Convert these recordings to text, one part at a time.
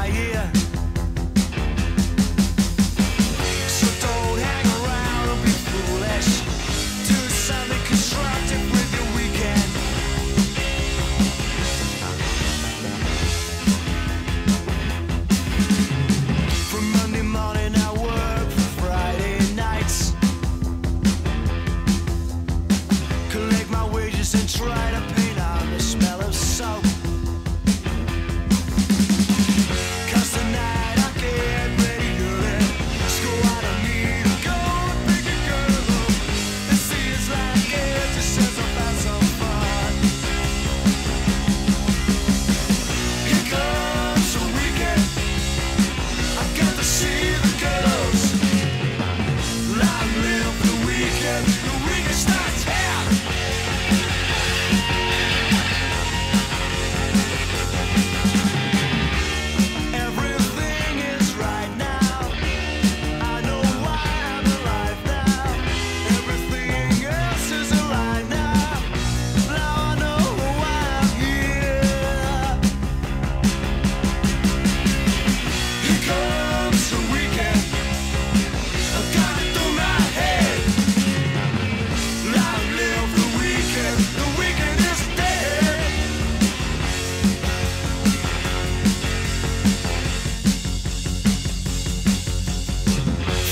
I hear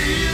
see you.